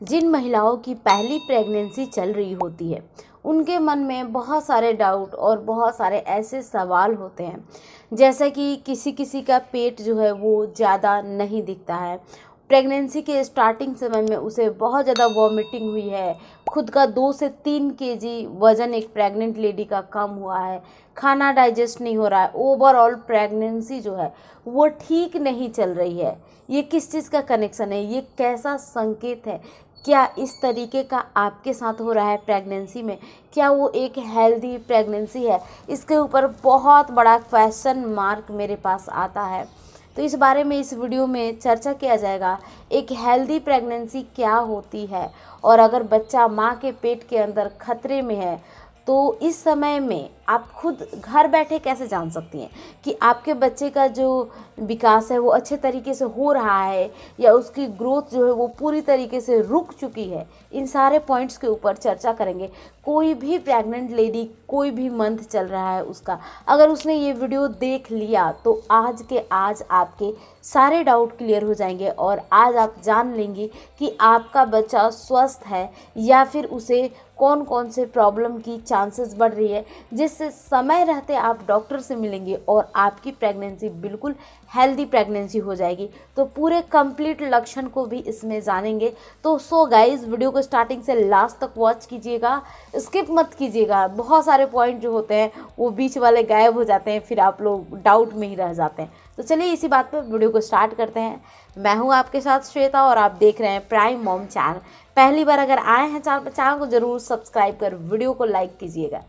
जिन महिलाओं की पहली प्रेगनेंसी चल रही होती है, उनके मन में बहुत सारे डाउट और बहुत सारे ऐसे सवाल होते हैं। जैसे कि किसी किसी का पेट जो है वो ज़्यादा नहीं दिखता है प्रेगनेंसी के स्टार्टिंग समय में उसे बहुत ज़्यादा वॉमिटिंग हुई है। खुद का दो से तीन के जी वज़न एक प्रेग्नेंट लेडी का कम हुआ है। खाना डाइजेस्ट नहीं हो रहा है। ओवरऑल प्रेगनेंसी जो है, वो ठीक नहीं चल रही है। ये किस चीज़ का कनेक्शन है? ये कैसा संकेत है? क्या इस तरीके का आपके साथ हो रहा है प्रेगनेंसी में? क्या वो एक हेल्दी प्रेगनेंसी है? इसके ऊपर बहुत बड़ा क्वेश्चन मार्क मेरे पास आता है। तो इस बारे में इस वीडियो में चर्चा किया जाएगा, एक हेल्दी प्रेगनेंसी क्या होती है? और अगर बच्चा माँ के पेट के अंदर खतरे में है तो इस समय में आप खुद घर बैठे कैसे जान सकती हैं कि आपके बच्चे का जो विकास है वो अच्छे तरीके से हो रहा है या उसकी ग्रोथ जो है वो पूरी तरीके से रुक चुकी है? इन सारे पॉइंट्स के ऊपर चर्चा करेंगे। कोई भी प्रेग्नेंट लेडी कोई भी मंथ चल रहा है उसका, अगर उसने ये वीडियो देख लिया तो आज के आज आपके सारे डाउट क्लियर हो जाएँगे और आज आप जान लेंगी कि आपका बच्चा स्वस्थ है या फिर उसे कौन कौन से प्रॉब्लम की चांसेस बढ़ रही है। जिससे समय रहते आप डॉक्टर से मिलेंगे और आपकी प्रेगनेंसी बिल्कुल हेल्दी प्रेगनेंसी हो जाएगी। तो पूरे कंप्लीट लक्षण को भी इसमें जानेंगे। तो सो गाइस वीडियो को स्टार्टिंग से लास्ट तक वॉच कीजिएगा। स्किप मत कीजिएगा। बहुत सारे पॉइंट जो होते हैं, वो बीच वाले गायब हो जाते हैं, फिर आप लोग डाउट में ही रह जाते हैं। तो चलिए इसी बात पर वीडियो को स्टार्ट करते हैं। मैं हूँ आपके साथ श्वेता और आप देख रहे हैं प्राइम मॉम चैनल पहली बार अगर आए हैं चैनल पर चैनल को ज़रूर सब्सक्राइब कर वीडियो को लाइक कीजिएगा।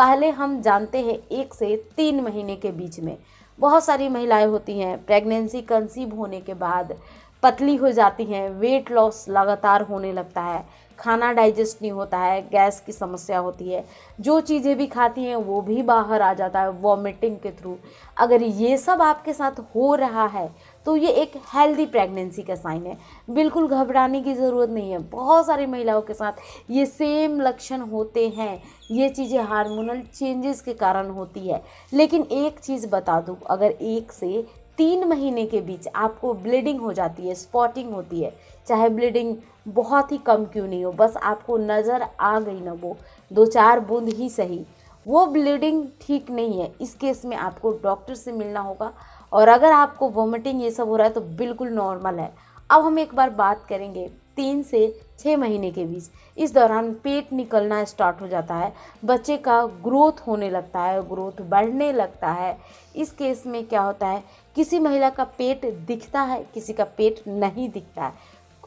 पहले हम जानते हैं एक से तीन महीने के बीच में। बहुत सारी महिलाएँ होती हैं प्रेगनेंसी कंसीव होने के बाद पतली हो जाती हैं वेट लॉस लगातार होने लगता है। खाना डाइजेस्ट नहीं होता है, गैस की समस्या होती है। जो चीज़ें भी खाती हैं, वो भी बाहर आ जाता है वॉमिटिंग के थ्रू अगर ये सब आपके साथ हो रहा है तो ये एक हेल्दी प्रेगनेंसी का साइन है। बिल्कुल घबराने की ज़रूरत नहीं है। बहुत सारी महिलाओं के साथ ये सेम लक्षण होते हैं। ये चीज़ें हार्मोनल चेंजेस के कारण होती है। लेकिन एक चीज़ बता दूँ, अगर एक से तीन महीने के बीच आपको ब्लीडिंग हो जाती है स्पॉटिंग होती है। चाहे ब्लीडिंग बहुत ही कम क्यों नहीं हो, बस आपको नज़र आ गई ना वो, दो चार बूंद ही सही। वो ब्लीडिंग ठीक नहीं है, इस केस में आपको डॉक्टर से मिलना होगा। और अगर आपको वोमिटिंग ये सब हो रहा है तो बिल्कुल नॉर्मल है। अब हम एक बार बात करेंगे तीन से छः महीने के बीच। इस दौरान पेट निकलना स्टार्ट हो जाता है। बच्चे का ग्रोथ होने लगता है, ग्रोथ बढ़ने लगता है। इस केस में क्या होता है, किसी महिला का पेट दिखता है, किसी का पेट नहीं दिखता है।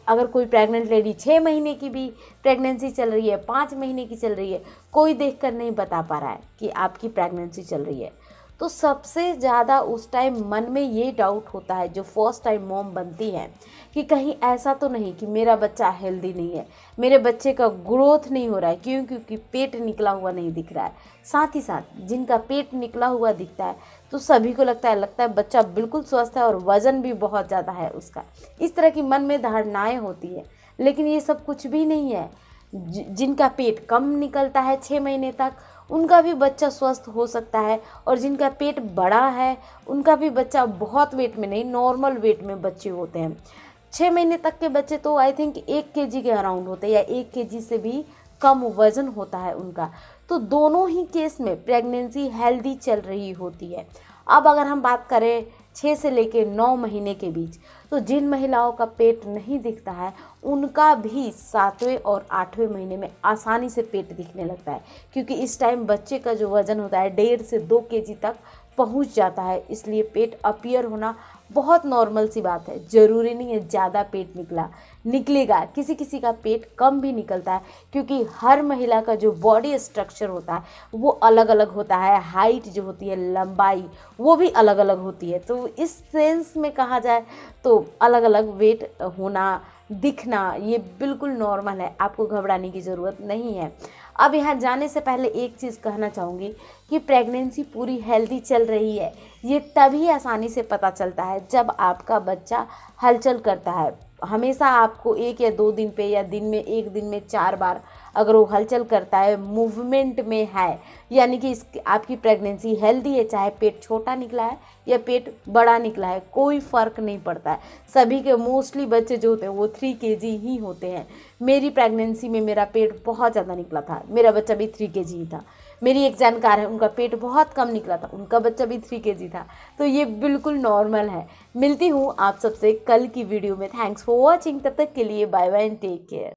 अगर कोई प्रेग्नेंट लेडी छः महीने की भी प्रेगनेंसी चल रही है, पाँच महीने की चल रही है, कोई देख कर नहीं बता पा रहा है कि आपकी प्रेगनेंसी चल रही है। तो सबसे ज़्यादा उस टाइम मन में ये डाउट होता है, जो फ़र्स्ट टाइम मॉम बनती है, कि कहीं ऐसा तो नहीं कि मेरा बच्चा हेल्दी नहीं है, मेरे बच्चे का ग्रोथ नहीं हो रहा है, क्यों? क्योंकि पेट निकला हुआ नहीं दिख रहा है। साथ ही साथ, जिनका पेट निकला हुआ दिखता है तो सभी को लगता है लगता है बच्चा बिल्कुल स्वस्थ है और वज़न भी बहुत ज़्यादा है उसका। इस तरह की मन में धारणाएँ होती है, लेकिन ये सब कुछ भी नहीं है। जिनका पेट कम निकलता है छः महीने तक उनका भी बच्चा स्वस्थ हो सकता है और जिनका पेट बड़ा है, उनका भी बच्चा बहुत वेट में नहीं नॉर्मल वेट में बच्चे होते हैं। छः महीने तक के बच्चे तो आई थिंक एक के के अराउंड होते हैं या एक के से भी कम वज़न होता है उनका। तो दोनों ही केस में प्रेगनेंसी हेल्दी चल रही होती है। अब अगर हम बात करें छः से लेकर नौ महीने के बीच। तो जिन महिलाओं का पेट नहीं दिखता है, उनका भी सातवें और आठवें महीने में आसानी से पेट दिखने लगता है। क्योंकि इस टाइम बच्चे का जो वज़न होता है, डेढ़ से दो के तक पहुँच जाता है, इसलिए पेट अपियर होना बहुत नॉर्मल सी बात है। ज़रूरी नहीं है ज़्यादा पेट निकला, निकलेगा। किसी किसी का पेट कम भी निकलता है, क्योंकि हर महिला का जो बॉडी स्ट्रक्चर होता है, वो अलग अलग होता है। हाइट जो होती है, लंबाई, वो भी अलग अलग होती है। तो इस सेंस में कहा जाए तो अलग अलग वेट होना दिखना, ये बिल्कुल नॉर्मल है, आपको घबराने की ज़रूरत नहीं है। अब यहाँ जाने से पहले एक चीज़ कहना चाहूँगी कि प्रेगनेंसी पूरी हेल्दी चल रही है, ये तभी आसानी से पता चलता है जब आपका बच्चा हलचल करता है। हमेशा आपको एक या दो दिन पे या दिन में, एक दिन में चार बार अगर वो हलचल करता है मूवमेंट में है, यानी कि इस आपकी प्रेगनेंसी हेल्दी है, चाहे पेट छोटा निकला है या पेट बड़ा निकला है, कोई फ़र्क नहीं पड़ता है। सभी के मोस्टली बच्चे जो होते हैं, वो थ्री के ही होते हैं। मेरी प्रेगनेंसी में मेरा पेट बहुत ज़्यादा निकला था, मेरा बच्चा भी थ्री के ही था। मेरी एक जानकार है, उनका पेट बहुत कम निकला था, उनका बच्चा भी थ्री के था। तो ये बिल्कुल नॉर्मल है। मिलती हूँ आप सबसे कल की वीडियो में। थैंक्स फॉर वॉचिंग तब तक के लिए bye bye and take care